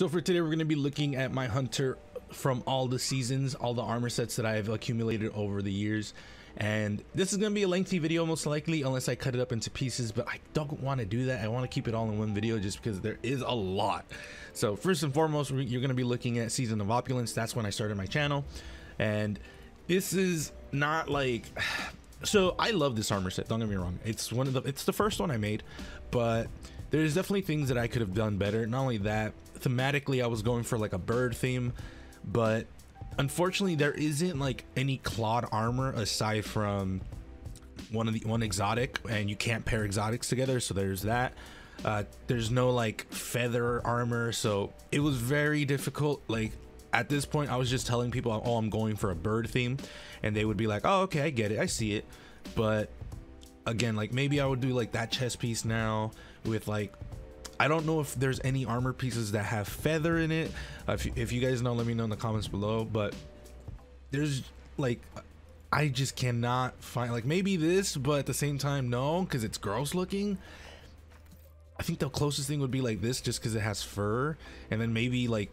So for today, we're going to be looking at my hunter from all the seasons, all the armor sets that I've accumulated over the years. And this is going to be a lengthy video most likely unless I cut it up into pieces, but I don't want to do that. I want to keep it all in one video just because there is a lot. So first and foremost, you're going to be looking at Season of Opulence. That's when I started my channel. And this is not like so I love this armor set don't get me wrong it's one of the it's the first one I made but there's definitely things that I could have done better not only that thematically I was going for like a bird theme but unfortunately there isn't like any clawed armor aside from one of the one exotic and you can't pair exotics together so there's that. Uh, there's no like feather armor so it was very difficult. Like at this point I was just telling people oh I'm going for a bird theme and they would be like oh okay I get it I see it. But again like maybe I would do like that chest piece now with like I don't know if there's any armor pieces that have feather in it uh, if, if you guys know let me know in the comments below but there's like I just cannot find like maybe this but at the same time no because it's gross looking I think the closest thing would be like this just because it has fur and then maybe like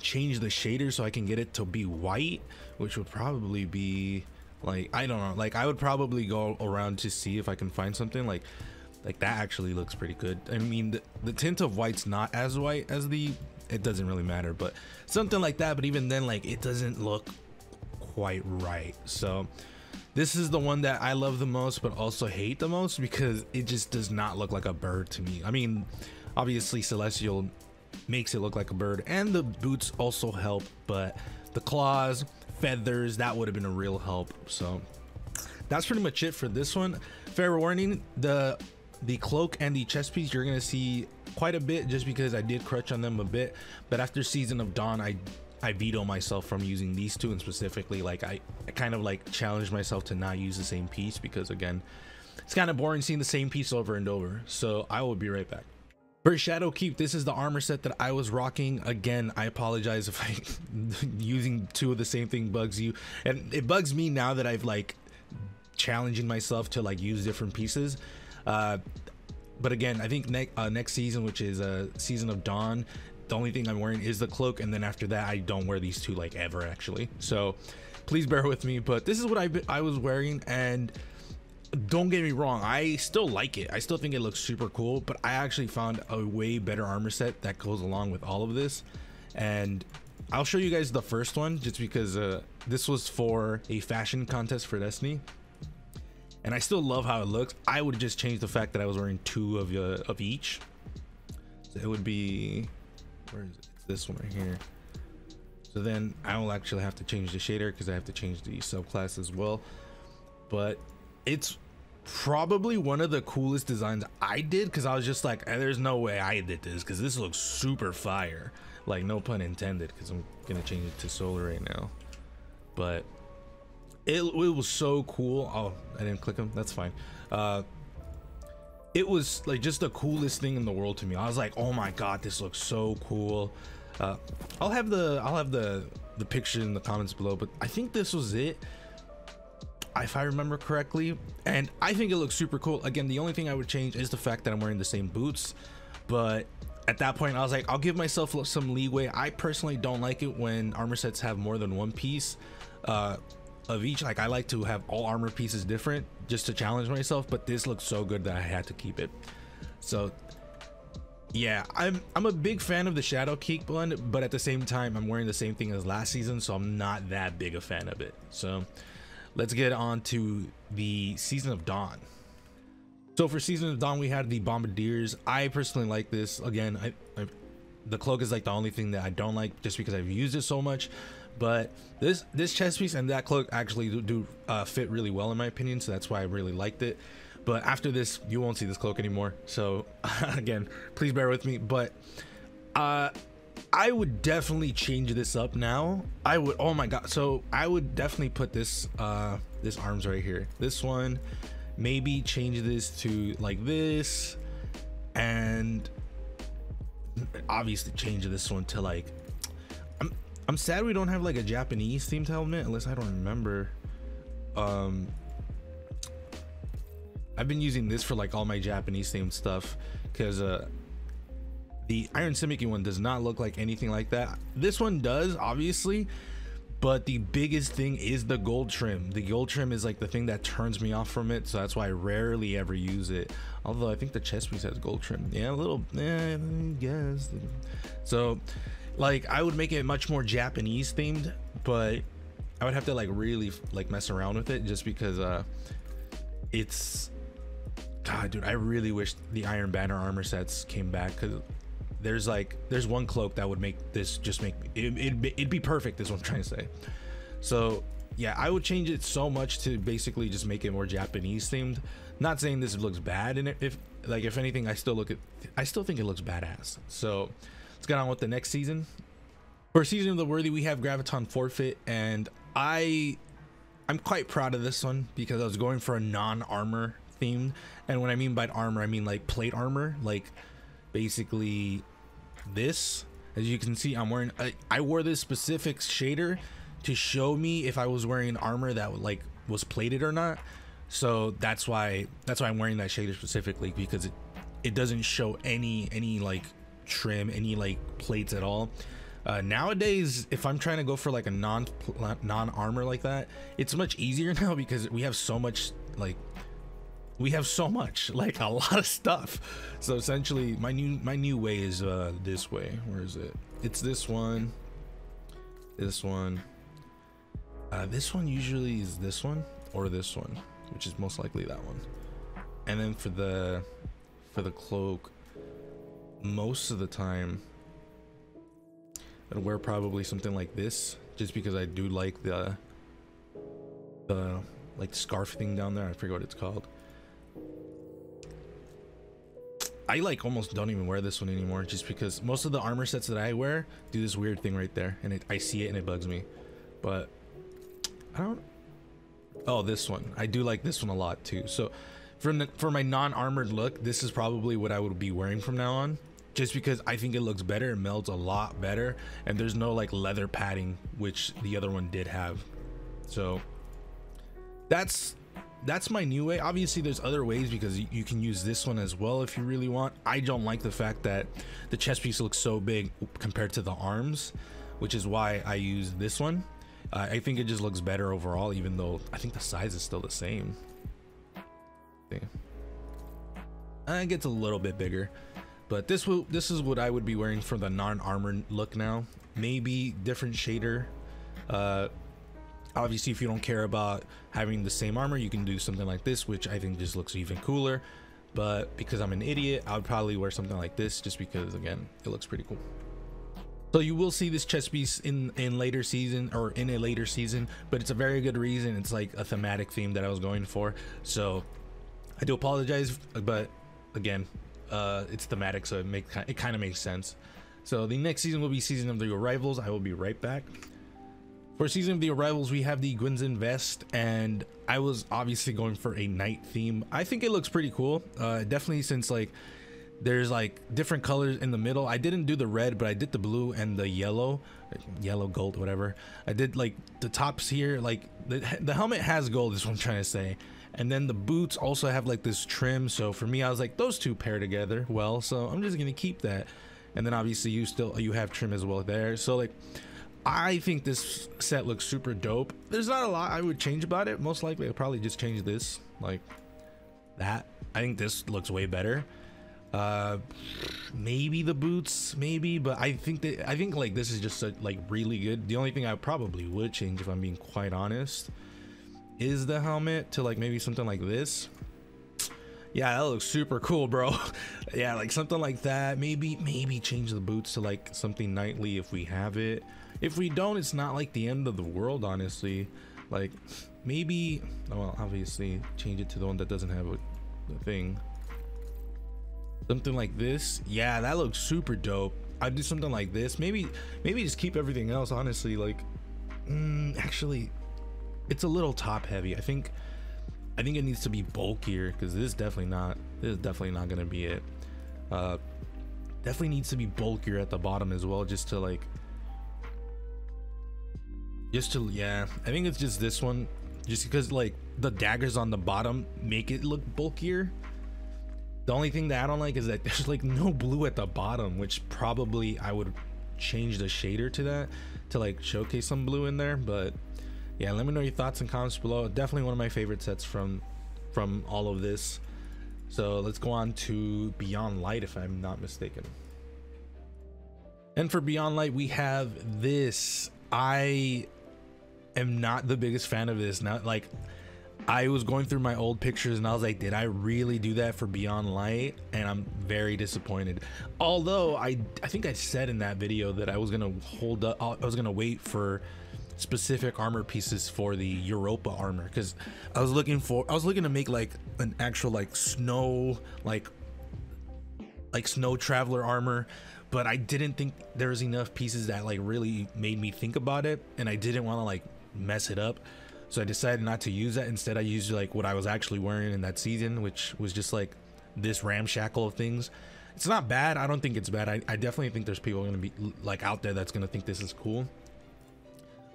change the shader so I can get it to be white, which would probably be like I don't know. Like I would probably go around to see if I can find something like like that actually looks pretty good. I mean the, the tint of white's not as white as the it doesn't really matter, but something like that, but even then like it doesn't look quite right. So this is the one that I love the most but also hate the most because it just does not look like a bird to me. I mean, obviously Celestial makes it look like a bird and the boots also help but the claws feathers that would have been a real help so that's pretty much it for this one fair warning the the cloak and the chest piece you're gonna see quite a bit just because i did crutch on them a bit but after season of dawn i i veto myself from using these two and specifically like i, I kind of like challenged myself to not use the same piece because again it's kind of boring seeing the same piece over and over so i will be right back for Shadowkeep, this is the armor set that I was rocking. Again, I apologize if I using two of the same thing bugs you. And it bugs me now that I've like challenging myself to like use different pieces. Uh, but again, I think next uh, next season, which is a uh, season of Dawn, the only thing I'm wearing is the cloak, and then after that, I don't wear these two like ever actually. So please bear with me. But this is what I I was wearing, and don't get me wrong i still like it i still think it looks super cool but i actually found a way better armor set that goes along with all of this and i'll show you guys the first one just because uh, this was for a fashion contest for destiny and i still love how it looks. I would just change the fact that i was wearing two of uh, of each. So it would be where is it? It's this one right here. So then i will actually have to change the shader because i have to change the subclass as well. But it's probably one of the coolest designs I did because I was just like, hey, there's no way I did this because this looks super fire. Like, no pun intended because I'm to change it to solar right now. But it, it was so cool. Oh, I didn't click them. That's fine. Uh, it was like just the coolest thing in the world to me. I was like, oh my God, this looks so cool. Uh, I'll have the I'll have the the picture in the comments below, but I think this was it if I remember correctly. And I think it looks super cool. Again, the only thing I would change is the fact that I'm wearing the same boots. But at that point, I was like, I'll give myself some leeway. I personally don't like it when armor sets have more than one piece uh, of each. Like I like to have all armor pieces different just to challenge myself. But this looks so good that I had to keep it. So yeah i'm i'm a big fan of the Shadowkeep blend but at the same time i'm wearing the same thing as last season so i'm not that big a fan of it so let's get on to the season of dawn so for season of dawn we had the bombardiers i personally like this again I, I, the cloak is like the only thing that i don't like just because i've used it so much but this this chest piece and that cloak actually do, do uh, fit really well in my opinion so that's why i really liked it but after this you won't see this cloak anymore so again please bear with me but uh I would definitely change this up now. I would oh my god. So I would definitely put this uh this arms right here. This one maybe change this to like this and obviously change this one to like I'm sad we don't have like a Japanese themed helmet unless I don't remember. Um I've been using this for like all my Japanese themed stuff because uh the Iron Symmachy one does not look like anything like that. This one does, obviously, but the biggest thing is the gold trim. The gold trim is like the thing that turns me off from it, so that's why I rarely ever use it. Although I think the chest piece has gold trim. Yeah, a little, yeah, I guess. So, like, I would make it much more Japanese themed, but I would have to like really like mess around with it just because uh it's God, dude, I really wish the Iron Banner armor sets came back because there's like there's one cloak that would make this just make it, it'd, be, it'd be perfect. Is what I'm trying to say. So yeah, I would change it so much to basically just make it more Japanese themed. Not saying this looks bad in it. If like if anything, I still look at I still think it looks badass. So get on with the next season. For season of the worthy, we have Graviton forfeit, and I I'm quite proud of this one because I was going for a non-armor themed. And when I mean by armor, I mean like plate armor, like basically this. As you can see, I'm wearing I, I wore this specific shader to show me if I was wearing armor that like was plated or not. So that's why that's why I'm wearing that shader specifically because it it doesn't show any any like trim, any like plates at all. Uh, nowadays, if I'm trying to go for like a non non armor like that, it's much easier now because we have so much like we have so much like a lot of stuff. So essentially, my new my new way is uh, this way. Where is it? It's this one, this one. Uh, this one usually is this one or this one, which is most likely that one. And then for the for the cloak, most of the time I'd wear probably something like this, just because I do like the the like scarf thing down there. I forget what it's called. I like almost don't even wear this one anymore, just because most of the armor sets that I wear do this weird thing right there, and it, I see it and it bugs me. But I don't. Oh, this one. I do like this one a lot too. So for for my non-armored look, this is probably what I would be wearing from now on just because I think it looks better. It melts a lot better, and there's no like leather padding, which the other one did have. So that's that's my new way. Obviously, there's other ways because you can use this one as well if you really want. I don't like the fact that the chest piece looks so big compared to the arms, which is why I use this one. Uh, I think it just looks better overall, even though I think the size is still the same. See. Uh, it gets a little bit bigger. But this will this is what I would be wearing for the non-armor look now. Maybe different shader. Uh, obviously, if you don't care about having the same armor, you can do something like this, which I think just looks even cooler. But because I'm an idiot, I would probably wear something like this just because, again, it looks pretty cool. So you will see this chest piece in in later season or in a later season, but it's a very good reason. It's like a thematic theme that I was going for. So I do apologize, but again, uh, it's thematic, so it make it kind of makes sense. So the next season will be season of the arrivals. I will be right back. For season of the arrivals, we have the Gwisin vest, and I was obviously going for a knight theme. I think it looks pretty cool. Uh, definitely since like there's like different colors in the middle. I didn't do the red, but I did the blue and the yellow, yellow gold, whatever. I did like the tops here, like the the helmet has gold. Is what I'm trying to say. And then the boots also have like this trim. So for me i was like those two pair together well. So i'm just gonna keep that. And then obviously you still you have trim as well there. So like i think this set looks super dope. There's not a lot i would change about it. Most likely i'll probably just change this like that. I think this looks way better uh maybe the boots maybe but i think that i think like this is just a, like really good. The only thing i probably would change if i'm being quite honest is the helmet to like maybe something like this. Yeah that looks super cool bro. Yeah like something like that. Maybe maybe change the boots to like something knightly if we have it. If we don't it's not like the end of the world honestly. Like maybe well obviously change it to the one that doesn't have a, a thing something like this yeah that looks super dope i'd do something like this maybe maybe just keep everything else honestly like mm, actually it's a little top heavy. I think I think it needs to be bulkier because this is definitely not this is definitely not gonna be it. Uh definitely needs to be bulkier at the bottom as well, just to like just to yeah, I think it's just this one. Just because like the daggers on the bottom make it look bulkier. The only thing that I don't like is that there's like no blue at the bottom, which probably I would change the shader to that to like showcase some blue in there. But yeah, let me know your thoughts and comments below. Definitely one of my favorite sets from from all of this. So let's go on to Beyond Light, if I'm not mistaken. And for Beyond Light, we have this. I am not the biggest fan of this. Not like I was going through my old pictures and I was like, did I really do that for Beyond Light? And I'm very disappointed. Although I, I think I said in that video that I was gonna hold up, I was gonna wait for specific armor pieces for the Europa armor because I was looking for, I was looking to make like an actual like snow, like like snow traveler armor but I didn't think there was enough pieces that like really made me think about it and I didn't want to like mess it up so I decided not to use that. Instead, I used like what I was actually wearing in that season, which was just like this ramshackle of things. It's not bad. I don't think it's bad. I, I definitely think there's people to be like out there that's going to think this is cool.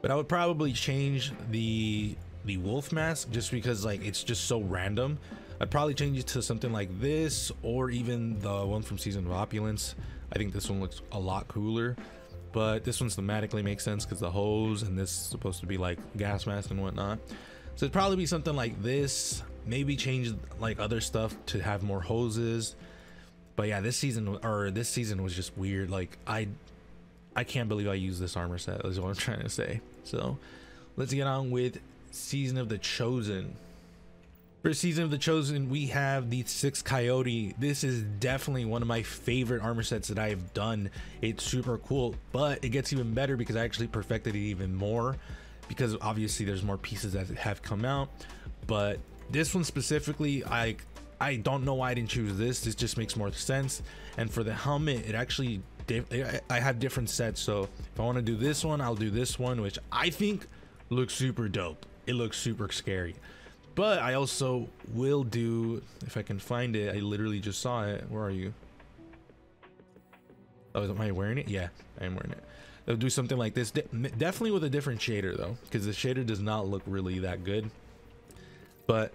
But I would probably change the the wolf mask just because like it's just so random. I'd probably change it to something like this or even the one from Season of Opulence. I think this one looks a lot cooler but this one's thematically makes sense because the hose and this is supposed to be like gas mask and whatnot. So it'd probably be something like this maybe change like other stuff to have more hoses. But yeah this season or this season was just weird like i i can't believe i used this armor set is what i'm trying to say. So let's get on with season of the chosen for Season of the Chosen, we have the Six Coyote. This is definitely one of my favorite armor sets that I have done. It's super cool, but it gets even better because I actually perfected it even more because obviously there's more pieces that have come out. But this one specifically, I I don't know why I didn't choose this. This just makes more sense. And for the helmet, it actually I have different sets. So if I want to do this one, I'll do this one, which I think looks super dope. It looks super scary. But I also will do, if I can find it, I literally just saw it. Where are you? Oh, am I wearing it? Yeah, I am wearing it. They'll do something like this. De definitely with a different shader though, because the shader does not look really that good. But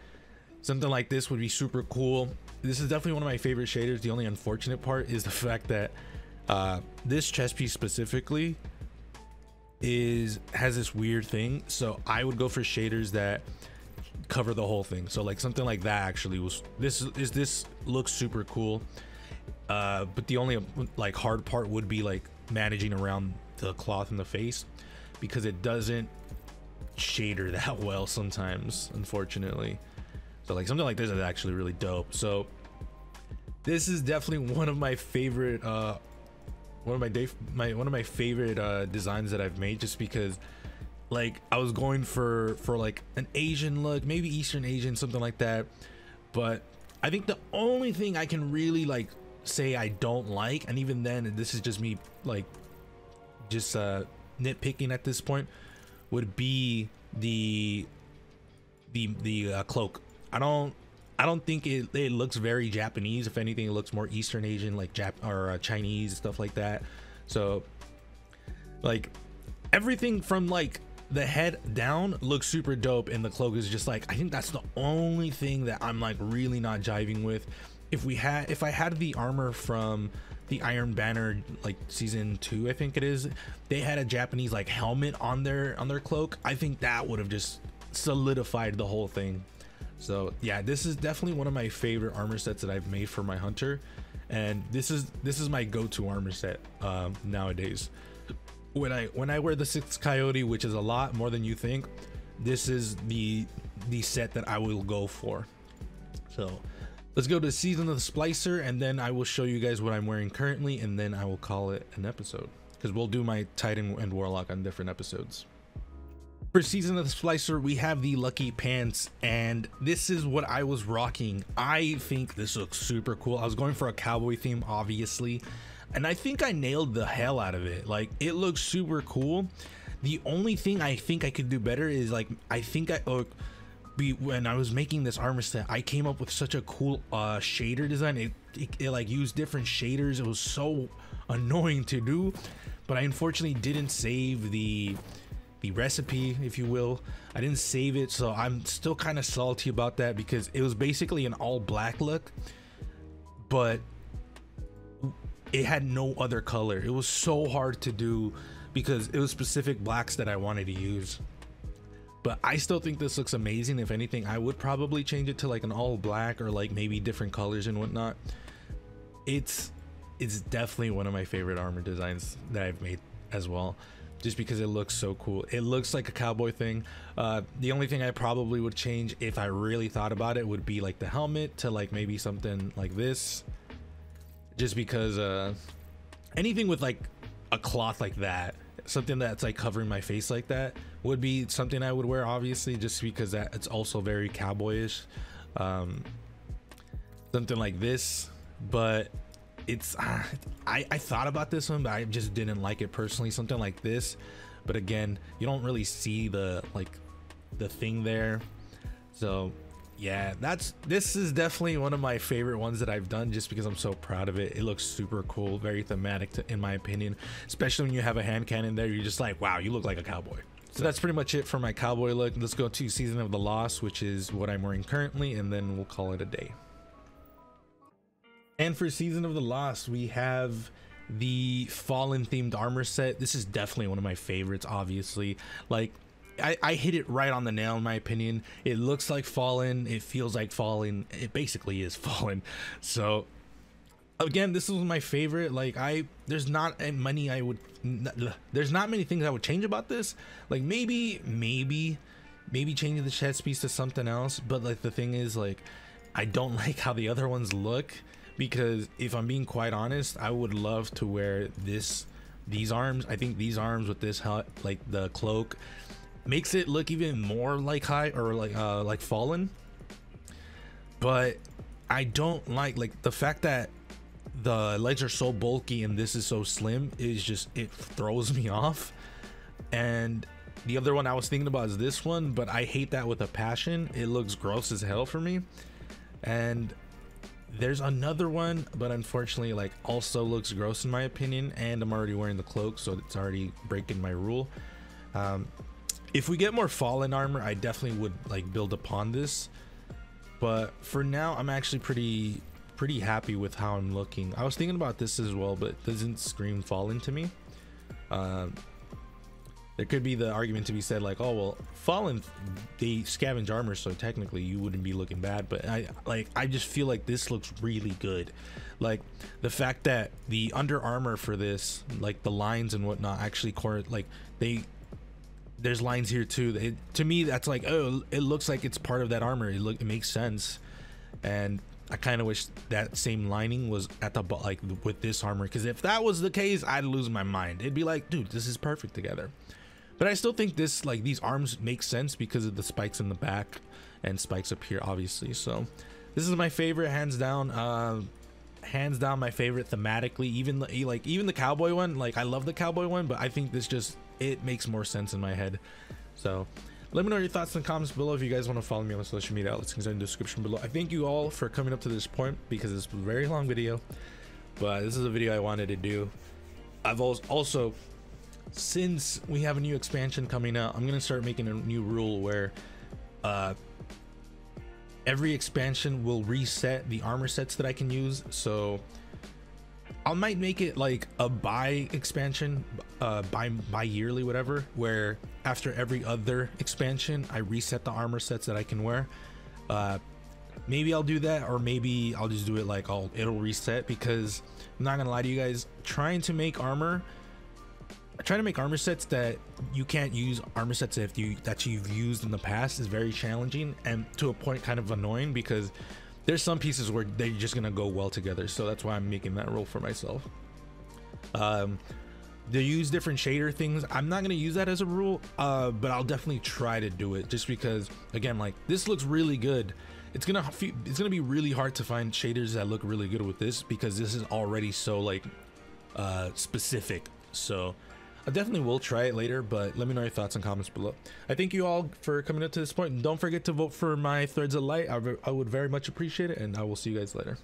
something like this would be super cool. This is definitely one of my favorite shaders. The only unfortunate part is the fact that uh, this chest piece specifically is has this weird thing. So I would go for shaders that cover the whole thing. So like something like that actually was this is this looks super cool. Uh, but the only like hard part would be like managing around the cloth in the face because it doesn't shader that well sometimes, unfortunately. So like something like this is actually really dope. So this is definitely one of my favorite uh one of my day my one of my favorite uh designs that I've made just because like I was going for for like an Asian look, maybe Eastern Asian, something like that. But I think the only thing I can really like say I don't like, and even then, this is just me like just uh nitpicking at this point, would be the the the uh, cloak. I don't I don't think it, it looks very Japanese. If anything, it looks more Eastern Asian, like Jap or uh, Chinese stuff like that. So, like everything from like the head down looks super dope and the cloak is just like i think that's the only thing that i'm like really not jiving with. If we had if i had the armor from the iron banner like season two i think it is they had a japanese like helmet on their on their cloak i think that would have just solidified the whole thing. So yeah this is definitely one of my favorite armor sets that i've made for my hunter. And this is this is my go-to armor set um, nowadays when I when I wear the six coyote, which is a lot more than you think, this is the the set that I will go for. So let's go to season of the splicer and then I will show you guys what I'm wearing currently and then I will call it an episode because we'll do my Titan and Warlock on different episodes. For season of the splicer, we have the lucky pants and this is what I was rocking. I think this looks super cool. I was going for a cowboy theme, obviously and I think I nailed the hell out of it. Like it looks super cool. The only thing I think I could do better is like I think I uh, be when I was making this armor set, I came up with such a cool uh, shader design. It, it, it like used different shaders. It was so annoying to do, but I unfortunately didn't save the the recipe, if you will. I didn't save it, so I'm still kind of salty about that because it was basically an all black look but it had no other color. It was so hard to do because it was specific blacks that I wanted to use. But I still think this looks amazing. If anything, I would probably change it to like an all black or like maybe different colors and whatnot. It's it's definitely one of my favorite armor designs that I've made as well just because it looks so cool. It looks like a cowboy thing. Uh, the only thing I probably would change if I really thought about it would be like the helmet to like maybe something like this. Just because uh, anything with like a cloth like that, something that's like covering my face like that would be something I would wear obviously just because that it's also very cowboyish. Um, something like this, but it's uh, I, I thought about this one but i just didn't like it personally something like this but again you don't really see the like the thing there so yeah that's this is definitely one of my favorite ones that i've done just because i'm so proud of it it looks super cool very thematic to, in my opinion especially when you have a hand cannon there you're just like wow you look like a cowboy so that's pretty much it for my cowboy look let's go to season of the lost which is what i'm wearing currently and then we'll call it a day and for Season of the Lost, we have the Fallen themed armor set. This is definitely one of my favorites, obviously. Like, I, I hit it right on the nail in my opinion. It looks like Fallen, it feels like Fallen, it basically is Fallen. So, again, this was my favorite. Like, I, there's not many I would, there's not many things I would change about this. Like, maybe, maybe, maybe changing the chest piece to something else. But, like, the thing is, like, I don't like how the other ones look because if I'm being quite honest, I would love to wear this these arms. I think these arms with this like the cloak makes it look even more like high or like uh like fallen. But I don't like like the fact that the legs are so bulky and this is so slim is just it throws me off. And the other one I was thinking about is this one, but I hate that with a passion. It looks gross as hell for me. And there's another one but unfortunately like also looks gross in my opinion and i'm already wearing the cloak so it's already breaking my rule um, if we get more fallen armor i definitely would like build upon this. But for now i'm actually pretty pretty happy with how i'm looking. I was thinking about this as well but doesn't scream fallen to me. Um, there could be the argument to be said like oh well fallen they scavenge armor so technically you wouldn't be looking bad. But i like i just feel like this looks really good. Like the fact that the under armor for this like the lines and whatnot actually core like they there's lines here too it, to me that's like oh it looks like it's part of that armor it look it makes sense and I kind of wish that same lining was at the like with this armor because if that was the case, I'd lose my mind. It'd be like, dude, this is perfect together. But I still think this, like these arms make sense because of the spikes in the back and spikes up here, obviously. So this is my favorite, hands down. Uh, hands down my favorite thematically. Even like even the cowboy one, like I love the cowboy one, but I think this just it makes more sense in my head. So let me know your thoughts in the comments below if you guys want to follow me on social media outlets in the description below. I thank you all for coming up to this point because it's a very long video, but this is a video I wanted to do. I've also since we have a new expansion coming out, I'm gonna start making a new rule where uh, every expansion will reset the armor sets that I can use. So I might make it like a buy expansion, uh, buy by yearly, whatever. Where after every other expansion, I reset the armor sets that I can wear. Uh, maybe I'll do that, or maybe I'll just do it like I'll it'll reset because I'm not gonna lie to you guys. Trying to make armor trying to make armor sets that you can't use armor sets if you that you've used in the past is very challenging and to a point kind of annoying because there's some pieces where they're just gonna go well together so that's why i'm making that rule for myself. Um they use different shader things. I'm not to use that as a rule uh but i'll definitely try to do it just because again like this looks really good. It's gonna it's gonna be really hard to find shaders that look really good with this because this is already so like uh specific. So I definitely will try it later, but let me know your thoughts and comments below. I thank you all for coming up to this point. And don't forget to vote for my Threads of Light. I, I would very much appreciate it, and I will see you guys later.